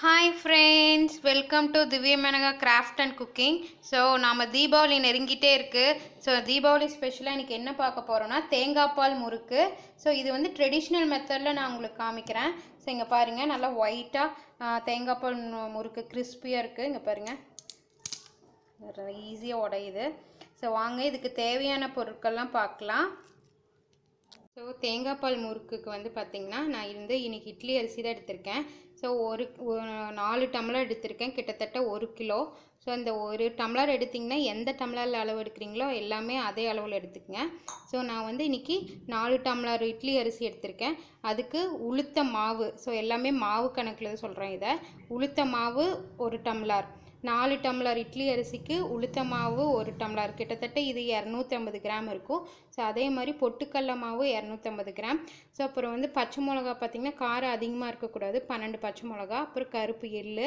Hi friends welcome to Divya Menaka craft and cooking so நாம் தீபாவளி நெருங்கிட்டே இருக்குது so Deepavali ஸ்பெஷலாக இன்றைக்கி என்ன பார்க்க போகிறோன்னா தேங்காய் பால் முறுக்கு. ஸோ இது வந்து ட்ரெடிஷ்னல் மெத்தடில் நான் உங்களுக்கு காமிக்கிறேன். ஸோ இங்கே பாருங்கள் நல்லா ஒயிட்டாக தேங்காய் பால் முறுக்கு கிறிஸ்பியாக இருக்குது இங்கே பாருங்கள் ஈஸியாக உடையுது. ஸோ வாங்க இதுக்கு தேவையான பொருட்கள்லாம் பார்க்கலாம். ஸோ தேங்காய் பால் முறுக்குக்கு வந்து பார்த்திங்கன்னா நான் இருந்து இன்னைக்கு இட்லி அரிசி தான் எடுத்திருக்கேன். ஸோ ஒரு நாலு டம்ளர் எடுத்திருக்கேன். கிட்டத்தட்ட ஒரு கிலோ. ஸோ இந்த ஒரு டம்ளர் எடுத்திங்கன்னா எந்த டம்ளரில் அளவு எடுக்கிறீங்களோ எல்லாமே அதே அளவில் எடுத்துக்கங்க. ஸோ நான் வந்து இன்றைக்கி நாலு டம்ளர் இட்லி அரிசி எடுத்திருக்கேன். அதுக்கு உளுத்த மாவு. ஸோ எல்லாமே மாவு கணக்கில் சொல்கிறேன் இதை. உளுத்த மாவு ஒரு டம்ளர். நாலு டம்ளர் இட்லி அரிசிக்கு உளுத்த மாவு ஒரு டம்ளர். கிட்டத்தட்ட இது இரநூத்தம்பது கிராம் இருக்கும். ஸோ அதே மாதிரி பொட்டுக்கடல மாவு இரநூத்தம்பது கிராம். ஸோ அப்புறம் வந்து பச்சை மிளகா பார்த்திங்கன்னா காரம் அதிகமாக இருக்கக்கூடாது. பன்னெண்டு பச்சை மிளகா அப்புறம் கருப்பு எள்ளு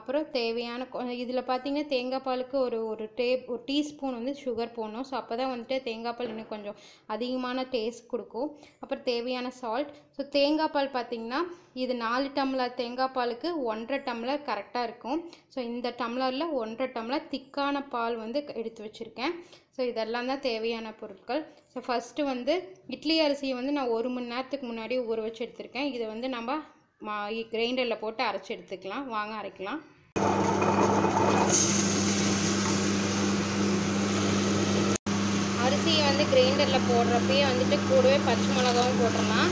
அப்புறம் தேவையான இதில் பார்த்திங்கன்னா தேங்காய் பாலுக்கு ஒரு ஒரு டே ஒரு டீஸ்பூன் வந்து சுகர் போடணும். ஸோ அப்போ தான் வந்துட்டு தேங்காய் பால் இன்னும் கொஞ்சம் அதிகமான டேஸ்ட் கொடுக்கும். அப்புறம் தேவையான சால்ட் ஸோ தேங்காய் பால் பார்த்திங்கன்னா இது நாலு டம்ளர் தேங்காய் பாலுக்கு ஒன்றரை டம்ளர் கரெக்டாக இருக்கும். ஸோ இந்த டம்ளரில் ஒன்றரை டம்ளர் திக்கான பால் வந்து எடுத்து வச்சுருக்கேன். ஸோ இதெல்லாம் தான் தேவையான பொருட்கள். ஸோ ஃபஸ்ட்டு வந்து இட்லி அரிசியை வந்து நான் ஒரு மணி நேரத்துக்கு முன்னாடி ஊற வச்சு எடுத்திருக்கேன். இதை வந்து நம்ம மா கிரைண்டரில் போட்டு அரைச்சி எடுத்துக்கலாம். வாங்க அரைக்கலாம். அரிசியை வந்து கிரைண்டரில் போடுறப்பயே வந்துட்டு கூடவே பச்சை மிளகாவும் போட்டுடலாம்.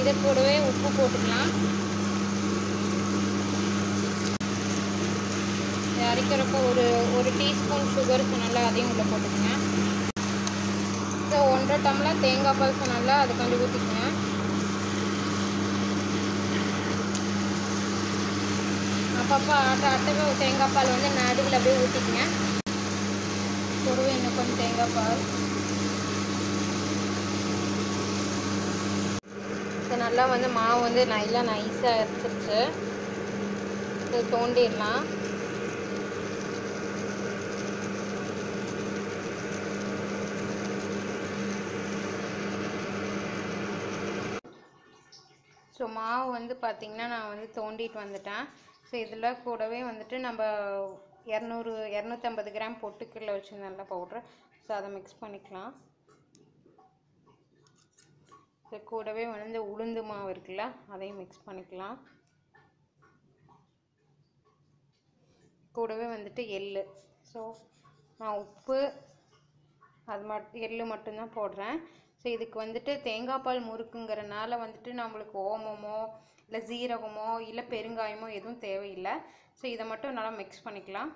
இதை கூடவே உப்பு போட்டுக்கலாம். இது அரைக்கிறப்போ ஒரு ஒரு டீஸ்பூன் சுகர் சொன்னால அதையும் உள்ளே போட்டுக்கங்க. ஸோ ஒன்றரை டம்ளர் தேங்காய் பால் சொன்னால அது கொஞ்சம் ஊற்றிக்கங்க அப்பப்போ ஆட்ட ஆட்டவே தேங்காய் பால் வந்து நடுவில் அப்படியே ஊற்றிக்கங்க கூடவே இன்னும் கொஞ்சம் தேங்காய் பால். இது நல்லா வந்து மாவு வந்து நல்லா நைஸாக அரைச்சிருச்சு இது தோண்டிடலாம். ஸோ மாவு வந்து பார்த்திங்கன்னா நான் வந்து தோண்டிட்டு வந்துட்டேன். ஸோ இதில் கூடவே வந்துட்டு நம்ம இரநூறு இரநூத்தம்பது கிராம் பொட்டுக்கடலை வச்சு நல்லா பவுட்ரு ஸோ அதை மிக்ஸ் பண்ணிக்கலாம். ஸோ கூடவே வந்து உளுந்து மாவு இருக்குல்ல அதையும் மிக்ஸ் பண்ணிக்கலாம். கூடவே வந்துட்டு எள்ளு. ஸோ நான் உப்பு அது மட்டும் எள்ளு மட்டும்தான் போடுறேன். ஸோ இதுக்கு வந்துட்டு தேங்காய் பால் முறுக்குங்கிறனால வந்துட்டு நம்மளுக்கு ஓமமோ இல்லை சீரகமோ இல்லை பெருங்காயமோ எதுவும் தேவையில்லை. ஸோ இதை மட்டும் நல்லா மிக்ஸ் பண்ணிக்கலாம்.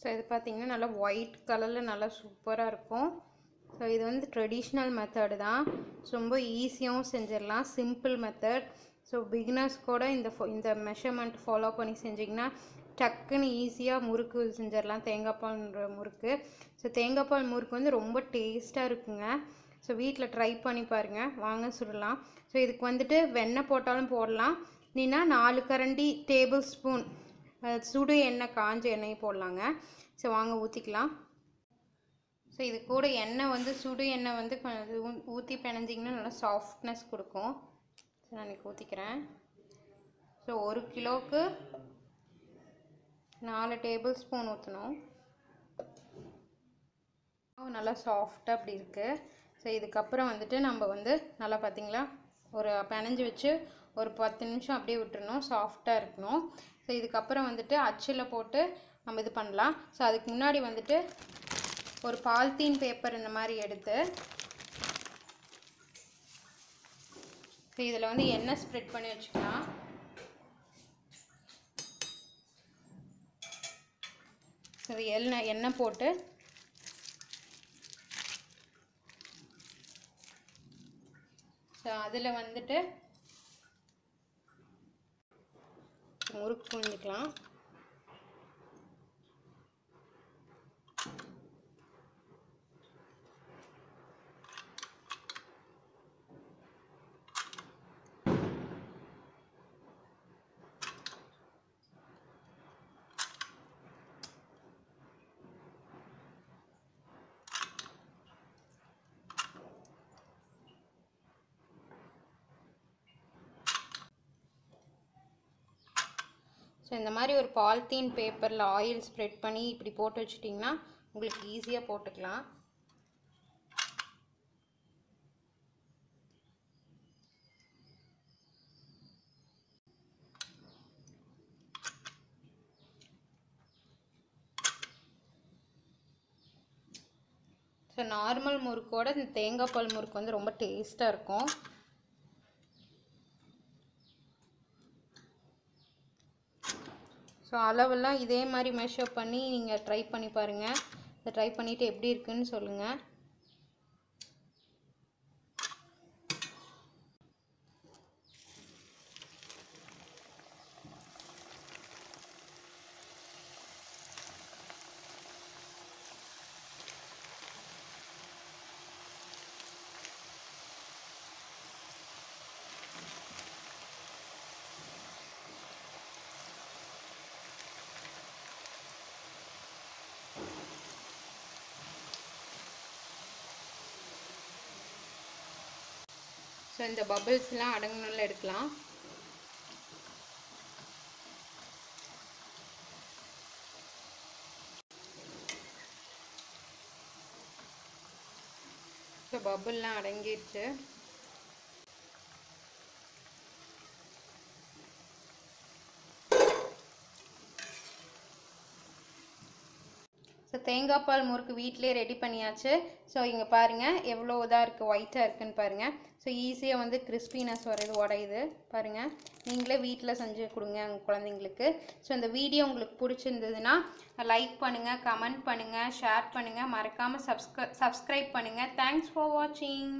ஸோ இது பார்த்திங்கன்னா நல்லா ஒயிட் கலரில் நல்லா சூப்பராக இருக்கும். ஸோ இது வந்து ட்ரெடிஷ்னல் மெத்தடு தான். ரொம்ப ஈஸியாகவும் செஞ்சிடலாம். சிம்பிள் மெத்தட் ஸோ பிகினர்ஸ் கூட இந்த ஃபோ இந்த மெஷர்மெண்ட் ஃபாலோ பண்ணி செஞ்சிங்கன்னா டக்குன்னு ஈஸியாக முறுக்கு செஞ்சிடலாம். தேங்காய் பால்ன்ற முறுக்கு. ஸோ தேங்காய் பால் முறுக்கு வந்து ரொம்ப டேஸ்ட்டாக இருக்குங்க. ஸோ வீட்டில் ட்ரை பண்ணி பாருங்கள் வாங்க சுடலாம். ஸோ இதுக்கு வந்துட்டு வெண்ணெய் போட்டாலும் போடலாம். இல்லைன்னா நாலு கரண்டி டேபிள் ஸ்பூன் சுடு எண்ணெய் காஞ்ச எண்ணெய் போடலாங்க. ஸோ வாங்க ஊற்றிக்கலாம் ஸோ இது கூட எண்ணெய் வந்து சுடு எண்ணெய் வந்து கொஞ்சம் ஊற்றி பிணைஞ்சிங்கன்னா நல்லா சாஃப்ட்னஸ் கொடுக்கும். ஸோ நான் இன்றைக்கி ஊற்றிக்கிறேன் ஸோ ஒரு கிலோவுக்கு நாலு டேபிள் ஸ்பூன் ஊற்றணும் நல்லா சாஃப்டாக அப்படி இருக்குது ஸோ இதுக்கப்புறம் வந்துட்டு நம்ம வந்து நல்லா பார்த்தீங்களா ஒரு பிணைஞ்சு வச்சு ஒரு பத்து நிமிஷம் அப்படியே விட்டுறணும். சாஃப்டாக இருக்கணும். ஸோ இதுக்கப்புறம் வந்துட்டு அச்சில் போட்டு நம்ம இது பண்ணலாம். ஸோ அதுக்கு முன்னாடி வந்துட்டு ஒரு பால்தீன் பேப்பர் இந்த மாதிரி எடுத்து இதில் வந்து எண்ணெய் ஸ்ப்ரெட் பண்ணி வச்சுக்கலாம். இது எண்ணெய் எண்ணெய் போட்டு ஸோ அதில் வந்துட்டு முறுக்கு புழிஞ்சிக்கலாம். ஸோ இந்த மாதிரி ஒரு பாலித்தீன் பேப்பரில் ஆயில் ஸ்ப்ரெட் பண்ணி இப்படி போட்டு வச்சிட்டிங்கன்னா உங்களுக்கு ஈஸியாக போட்டுக்கலாம். ஸோ நார்மல் முறுக்கோட இந்த தேங்காய் பால் முறுக்கு வந்து ரொம்ப டேஸ்ட்டாக இருக்கும். ஸோ அளவெல்லாம் இதே மாதிரி மெஷர் பண்ணி நீங்கள் ட்ரை பண்ணி பாருங்கள் இதை ட்ரை பண்ணிவிட்டு எப்படி இருக்குன்னு சொல்லுங்கள் ஸோ இந்த பபிள்ஸ்லாம் அடங்கணும்ல எடுக்கலாம். ஸோ பபுள்லாம் அடங்கிடுச்சு தேங்காய் பால் முறுக்கு வீட்டிலே ரெடி பண்ணியாச்சு. ஸோ இங்கே பாருங்கள் எவ்வளோ இதாக இருக்குது ஒயிட்டாக இருக்குதுன்னு பாருங்கள் ஸோ ஈஸியாக வந்து கிறிஸ்பினஸ் வருது உடையுது. பாருங்கள் நீங்களே வீட்டில் செஞ்சு கொடுங்க உங்கள் குழந்தைங்களுக்கு. ஸோ இந்த வீடியோ உங்களுக்கு பிடிச்சிருந்ததுன்னா லைக் பண்ணுங்கள் கமெண்ட் பண்ணுங்கள் ஷேர் பண்ணுங்கள் மறக்காமல் சப்ஸ்க சப்ஸ்கிரைப் பண்ணுங்கள் தேங்க்ஸ் ஃபார் வாட்சிங்